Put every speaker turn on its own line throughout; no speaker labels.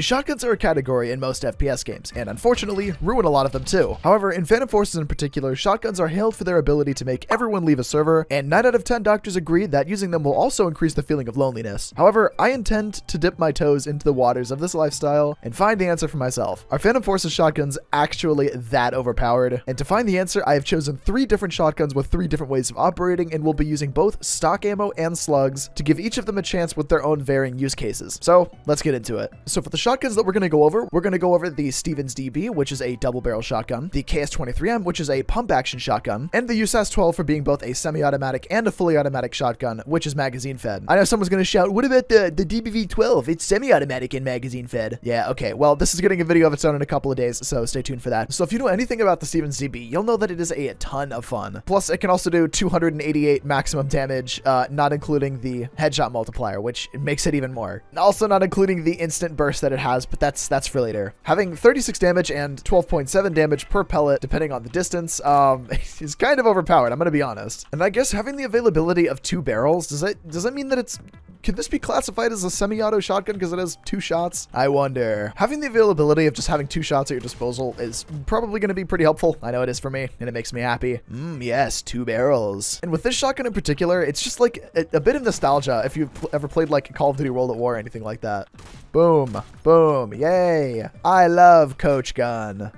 Shotguns are a category in most FPS games, and unfortunately, ruin a lot of them too. However, in Phantom Forces in particular, shotguns are hailed for their ability to make everyone leave a server, and 9 out of 10 doctors agree that using them will also increase the feeling of loneliness. However, I intend to dip my toes into the waters of this lifestyle and find the answer for myself. Are Phantom Forces shotguns actually that overpowered? And to find the answer, I have chosen three different shotguns with three different ways of operating and will be using both stock ammo and slugs to give each of them a chance with their own varying use cases. So let's get into it. So for the shotguns that we're going to go over, we're going to go over the Stevens DB, which is a double barrel shotgun, the KS-23M, which is a pump action shotgun, and the USAS 12 for being both a semi-automatic and a fully automatic shotgun, which is magazine fed. I know someone's going to shout, what about the, the DBV-12? It's semi-automatic and magazine fed. Yeah, okay. Well, this is getting a video of its own in a couple of days, so stay tuned for that. So if you know anything about the Stevens DB, you'll know that it is a ton of fun. Plus, it can also do 288 maximum damage, uh, not including the headshot multiplier, which makes it even more. Also not including the instant burst that it has, but that's that's for later. Having 36 damage and 12.7 damage per pellet, depending on the distance, um, is kind of overpowered, I'm gonna be honest. And I guess having the availability of two barrels, does that does that mean that it's can this be classified as a semi-auto shotgun because it has two shots? I wonder. Having the availability of just having two shots at your disposal is probably going to be pretty helpful. I know it is for me, and it makes me happy. Mmm, yes, two barrels. And with this shotgun in particular, it's just like a, a bit of nostalgia if you've ever played like Call of Duty World at War or anything like that. Boom, boom, yay. I love Coach Gun.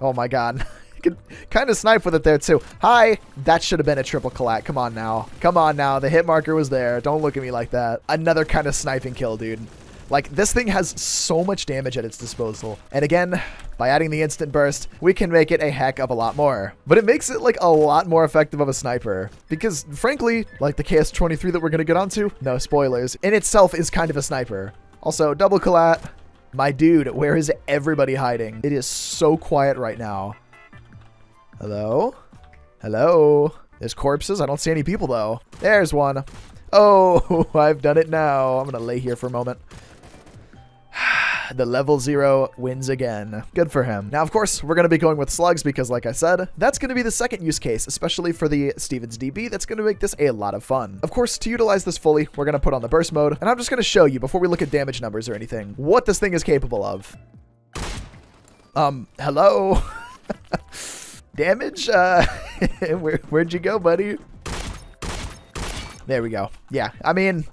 Oh my god. could kind of snipe with it there too. Hi, that should have been a triple collat. Come on now. Come on now. The hit marker was there. Don't look at me like that. Another kind of sniping kill, dude. Like, this thing has so much damage at its disposal. And again, by adding the instant burst, we can make it a heck of a lot more. But it makes it, like, a lot more effective of a sniper. Because, frankly, like the KS-23 that we're going to get onto, no spoilers, in itself is kind of a sniper. Also, double collat. My dude, where is everybody hiding? It is so quiet right now. Hello? Hello? There's corpses? I don't see any people, though. There's one. Oh, I've done it now. I'm going to lay here for a moment. the level zero wins again. Good for him. Now, of course, we're going to be going with slugs because, like I said, that's going to be the second use case, especially for the Stevens DB. That's going to make this a lot of fun. Of course, to utilize this fully, we're going to put on the burst mode, and I'm just going to show you, before we look at damage numbers or anything, what this thing is capable of. Um, hello? damage? Uh, where, where'd you go, buddy? There we go. Yeah, I mean,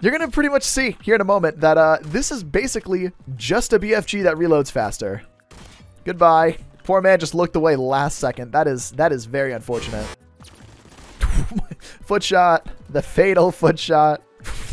you're going to pretty much see here in a moment that uh, this is basically just a BFG that reloads faster. Goodbye. Poor man just looked away last second. That is that is very unfortunate. foot shot. The fatal foot shot.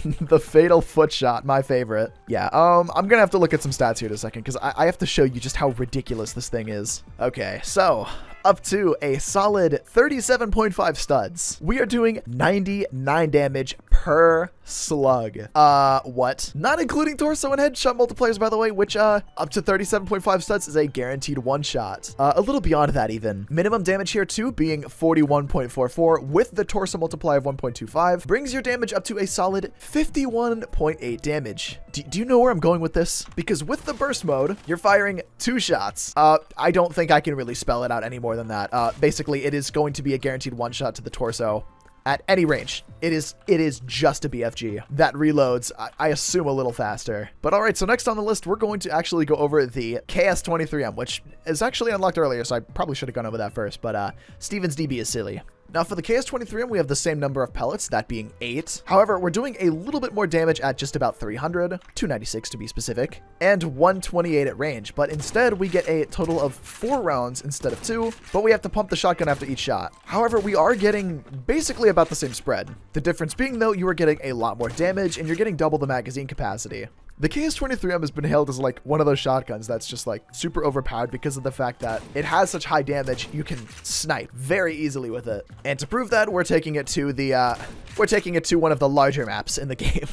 the fatal foot shot, my favorite. Yeah, um, I'm gonna have to look at some stats here in a second because I, I have to show you just how ridiculous this thing is. Okay, so up to a solid 37.5 studs. We are doing 99 damage per slug. Uh, what? Not including torso and headshot multipliers, by the way, which, uh, up to 37.5 studs is a guaranteed one shot. Uh, a little beyond that even. Minimum damage here too, being 41.44 with the torso multiplier of 1.25, brings your damage up to a solid 51.8 damage. D do you know where I'm going with this? Because with the burst mode, you're firing two shots. Uh, I don't think I can really spell it out any more than that. Uh, basically, it is going to be a guaranteed one shot to the torso at any range. It is it is just a BFG that reloads, I, I, assume, a little faster. But all right, so next on the list, we're going to actually go over the KS-23M, which is actually unlocked earlier, so I probably should have gone over that first, but uh, Stevens DB is silly. Now for the KS-23M, we have the same number of pellets, that being 8. However, we're doing a little bit more damage at just about 300, 296 to be specific, and 128 at range, but instead we get a total of 4 rounds instead of 2, but we have to pump the shotgun after each shot. However, we are getting basically about the same spread. The difference being though, you are getting a lot more damage and you're getting double the magazine capacity. The KS-23M has been hailed as like one of those shotguns that's just like super overpowered because of the fact that it has such high damage, you can snipe very easily with it. And to prove that, we're taking it to the, uh, we're taking it to one of the larger maps in the game.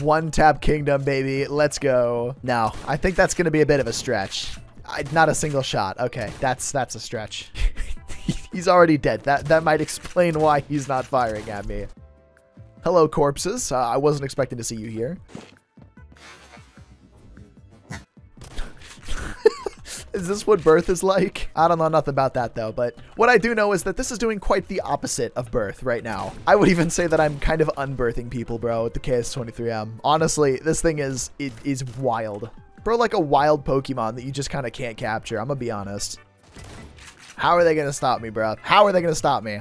one tap kingdom, baby. Let's go. Now, I think that's going to be a bit of a stretch. I, not a single shot. Okay, that's that's a stretch. he's already dead. That that might explain why he's not firing at me. Hello, corpses. Uh, I wasn't expecting to see you here. Is this what birth is like? I don't know nothing about that though, but what I do know is that this is doing quite the opposite of birth right now. I would even say that I'm kind of unbirthing people, bro, with the KS23M. Honestly, this thing is, it is wild. Bro, like a wild Pokemon that you just kind of can't capture. I'm gonna be honest. How are they gonna stop me, bro? How are they gonna stop me?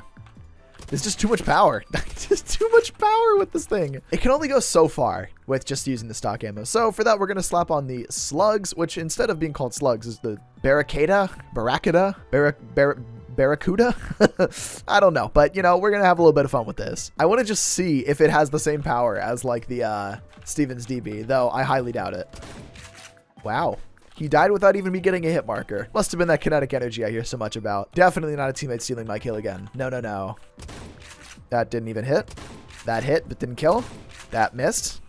There's just too much power. just too much power with this thing. It can only go so far with just using the stock ammo. So for that, we're going to slap on the slugs, which instead of being called slugs is the barricada, barracada, barrac, bar Barracuda? I don't know, but you know, we're gonna have a little bit of fun with this. I want to just see if it has the same power as like the uh, Stevens DB, though I highly doubt it. Wow. He died without even me getting a hit marker. Must have been that kinetic energy I hear so much about. Definitely not a teammate stealing my kill again. No, no, no. That didn't even hit. That hit, but didn't kill. That missed.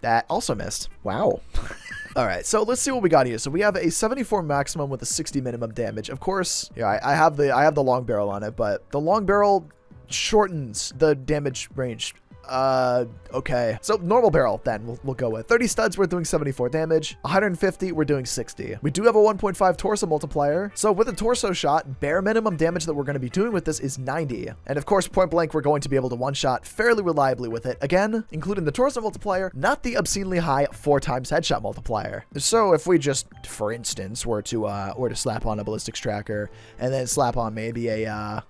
That also missed. Wow. All right, so let's see what we got here. So we have a 74 maximum with a 60 minimum damage. Of course, yeah, I, I have the I have the long barrel on it, but the long barrel shortens the damage range uh, okay. So normal barrel then we'll, we'll go with. 30 studs, we're doing 74 damage. 150, we're doing 60. We do have a 1.5 torso multiplier. So with a torso shot, bare minimum damage that we're going to be doing with this is 90. And of course, point blank, we're going to be able to one shot fairly reliably with it. Again, including the torso multiplier, not the obscenely high four times headshot multiplier. So if we just, for instance, were to, uh, were to slap on a ballistics tracker and then slap on maybe a, uh,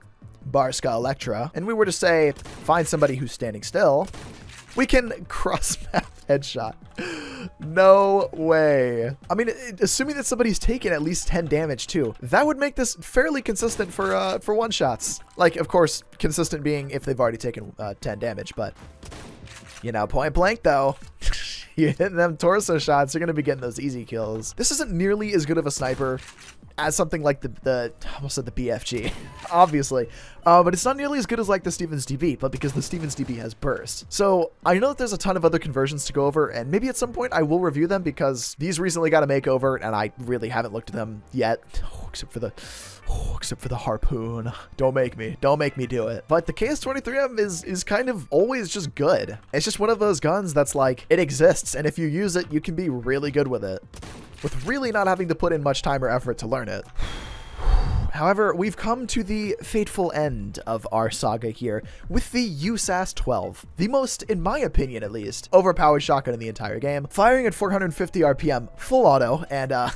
Barska Electra, and we were to say, find somebody who's standing still, we can cross map headshot. No way. I mean, assuming that somebody's taken at least 10 damage too, that would make this fairly consistent for uh, for one shots. Like, of course, consistent being if they've already taken uh, 10 damage, but you know, point blank though. you hit them torso shots, you're going to be getting those easy kills. This isn't nearly as good of a sniper as something like the, the almost said the BFG, obviously. Uh, but it's not nearly as good as like the Stevens DB, but because the Stevens DB has burst. So I know that there's a ton of other conversions to go over, and maybe at some point I will review them because these recently got a makeover, and I really haven't looked at them yet, oh, except for the Oh, except for the harpoon. Don't make me. Don't make me do it. But the KS-23M is is kind of always just good. It's just one of those guns that's like, it exists, and if you use it, you can be really good with it with really not having to put in much time or effort to learn it. However, we've come to the fateful end of our saga here with the USAS 12, the most, in my opinion at least, overpowered shotgun in the entire game, firing at 450 RPM, full auto, and uh,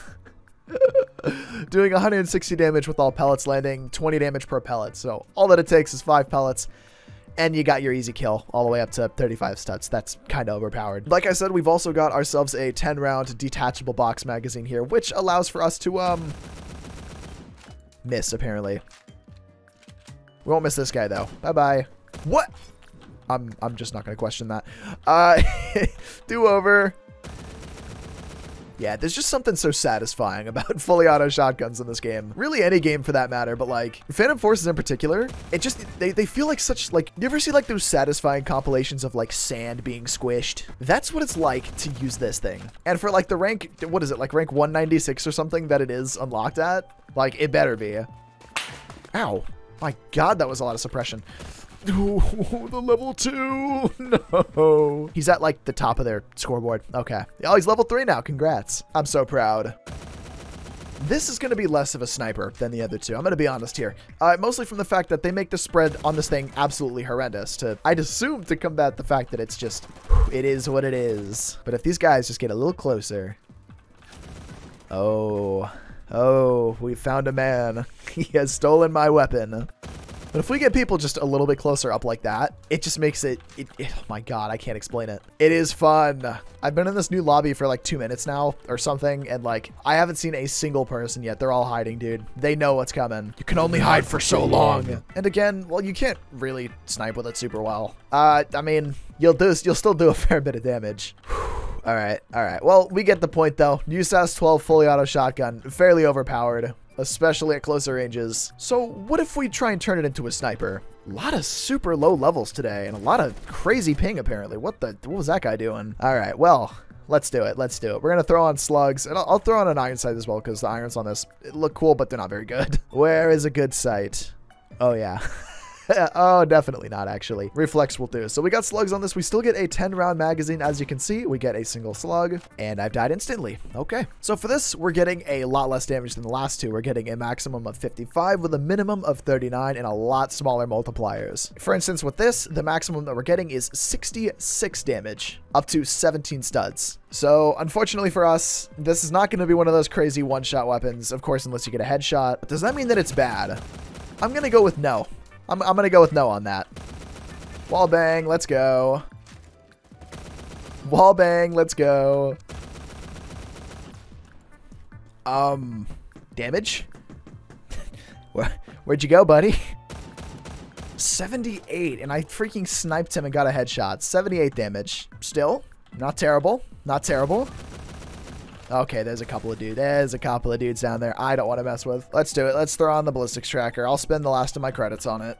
doing 160 damage with all pellets landing, 20 damage per pellet. So all that it takes is five pellets and you got your easy kill all the way up to 35 studs. That's kind of overpowered. Like I said, we've also got ourselves a 10 round detachable box magazine here, which allows for us to, um, miss apparently. We won't miss this guy though. Bye-bye. What? I'm, I'm just not going to question that. Uh, do over. Yeah, there's just something so satisfying about fully auto shotguns in this game. Really any game for that matter, but like Phantom Forces in particular, it just, they, they feel like such, like, you ever see like those satisfying compilations of like sand being squished? That's what it's like to use this thing. And for like the rank, what is it, like rank 196 or something that it is unlocked at? Like, it better be. Ow. My god, that was a lot of suppression. Oh, the level two. No. He's at like the top of their scoreboard. Okay. Oh, he's level three now. Congrats. I'm so proud. This is going to be less of a sniper than the other two. I'm going to be honest here. Uh, mostly from the fact that they make the spread on this thing absolutely horrendous to, I'd assume to combat the fact that it's just, it is what it is. But if these guys just get a little closer. Oh, oh, we found a man. he has stolen my weapon. But if we get people just a little bit closer up like that, it just makes it, it, it, oh my god, I can't explain it. It is fun. I've been in this new lobby for like two minutes now or something, and like, I haven't seen a single person yet. They're all hiding, dude. They know what's coming. You can only hide for so long. And again, well, you can't really snipe with it super well. Uh, I mean, you'll do, you'll still do a fair bit of damage. All right, all right. Well, we get the point though. USAS 12 fully auto shotgun, fairly overpowered especially at closer ranges. So what if we try and turn it into a sniper? A lot of super low levels today and a lot of crazy ping apparently. What the, what was that guy doing? All right, well, let's do it. Let's do it. We're going to throw on slugs and I'll, I'll, throw on an iron sight as well because the irons on this look cool, but they're not very good. Where is a good sight? Oh yeah. oh, definitely not, actually. Reflex will do. So we got slugs on this. We still get a 10-round magazine. As you can see, we get a single slug, and I've died instantly. Okay. So for this, we're getting a lot less damage than the last two. We're getting a maximum of 55 with a minimum of 39 and a lot smaller multipliers. For instance, with this, the maximum that we're getting is 66 damage, up to 17 studs. So, unfortunately for us, this is not going to be one of those crazy one-shot weapons, of course, unless you get a headshot. Does that mean that it's bad? I'm going to go with no. I'm, I'm going to go with no on that. Wall bang, let's go. Wall bang, let's go. Um, damage? Where, where'd you go, buddy? 78, and I freaking sniped him and got a headshot. 78 damage. Still, not terrible. Not terrible. Okay, there's a couple of dudes. There's a couple of dudes down there I don't want to mess with. Let's do it. Let's throw on the ballistics tracker. I'll spend the last of my credits on it.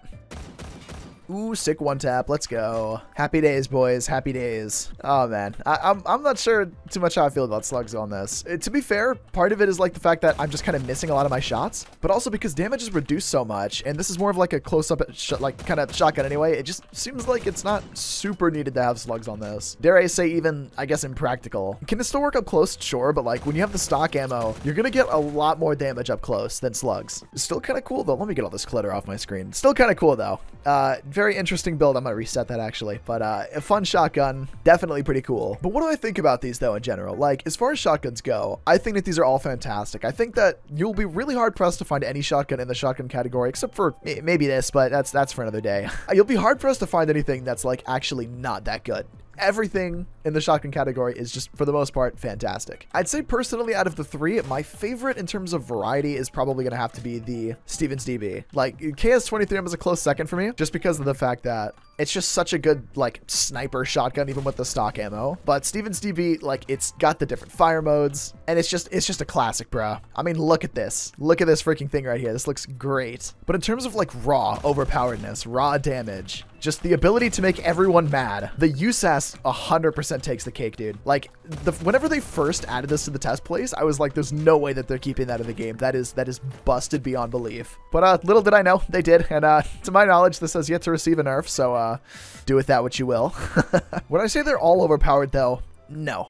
Ooh, sick one tap. Let's go. Happy days, boys. Happy days. Oh, man. I, am I'm, I'm not sure too much how I feel about slugs on this. It, to be fair, part of it is like the fact that I'm just kind of missing a lot of my shots, but also because damage is reduced so much, and this is more of like a close-up, like kind of shotgun anyway, it just seems like it's not super needed to have slugs on this. Dare I say even, I guess, impractical. Can it still work up close? Sure, but like when you have the stock ammo, you're going to get a lot more damage up close than slugs. Still kind of cool though. Let me get all this clutter off my screen. Still kind of cool though. Uh, very interesting build. I'm going to reset that actually. But uh, a fun shotgun. Definitely pretty cool. But what do I think about these though in general? Like, as far as shotguns go, I think that these are all fantastic. I think that you'll be really hard pressed to find any shotgun in the shotgun category, except for maybe this, but that's that's for another day. You'll be hard pressed to find anything that's like actually not that good everything in the shotgun category is just, for the most part, fantastic. I'd say personally, out of the three, my favorite in terms of variety is probably going to have to be the Stevens DB. Like, KS-23M is a close second for me, just because of the fact that it's just such a good, like, sniper shotgun, even with the stock ammo. But Stevens DB, like, it's got the different fire modes, and it's just, it's just a classic, bro. I mean, look at this. Look at this freaking thing right here. This looks great. But in terms of, like, raw overpoweredness, raw damage, just the ability to make everyone mad. The USAS 100% takes the cake, dude. Like, the, whenever they first added this to the test plays, I was like, there's no way that they're keeping that in the game. That is that is busted beyond belief. But uh, little did I know, they did. And uh, to my knowledge, this has yet to receive a nerf, so uh, Uh, do with that what you will. When I say they're all overpowered, though, no.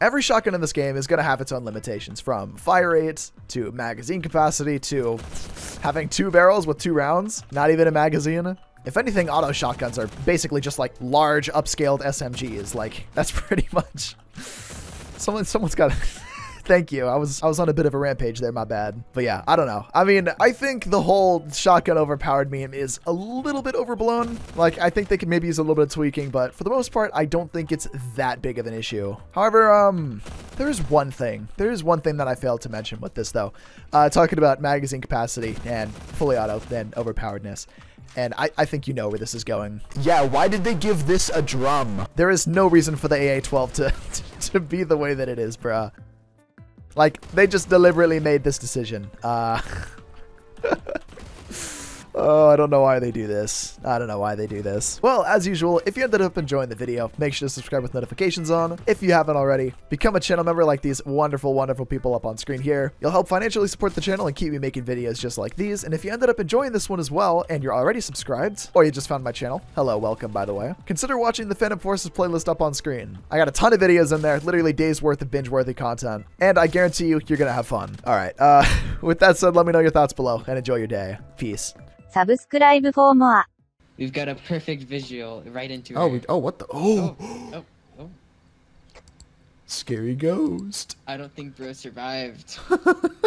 Every shotgun in this game is going to have its own limitations, from fire rates to magazine capacity to having two barrels with two rounds, not even a magazine. If anything, auto shotguns are basically just like large upscaled SMGs. Like that's pretty much. Someone, someone's got. Thank you. I was I was on a bit of a rampage there, my bad. But yeah, I don't know. I mean, I think the whole shotgun overpowered meme is a little bit overblown. Like, I think they could maybe use a little bit of tweaking, but for the most part, I don't think it's that big of an issue. However, um, there is one thing. There is one thing that I failed to mention with this, though. Uh, talking about magazine capacity and fully auto and overpoweredness and I, I think you know where this is going. Yeah, why did they give this a drum? There is no reason for the AA-12 to, to, to be the way that it is, bruh. Like, they just deliberately made this decision. Uh... Oh, I don't know why they do this. I don't know why they do this. Well, as usual, if you ended up enjoying the video, make sure to subscribe with notifications on. If you haven't already, become a channel member like these wonderful, wonderful people up on screen here. You'll help financially support the channel and keep me making videos just like these. And if you ended up enjoying this one as well, and you're already subscribed, or you just found my channel, hello, welcome, by the way, consider watching the Phantom Forces playlist up on screen. I got a ton of videos in there, literally days worth of binge-worthy content, and I guarantee you, you're gonna have fun. All right, uh, with that said, let me know your thoughts below, and enjoy your day. Peace.
Subscribe for more.
We've got a perfect visual right into
Oh,
her.
we, oh, what the? Oh,
oh, oh, oh.
scary ghost.
I don't think bro survived.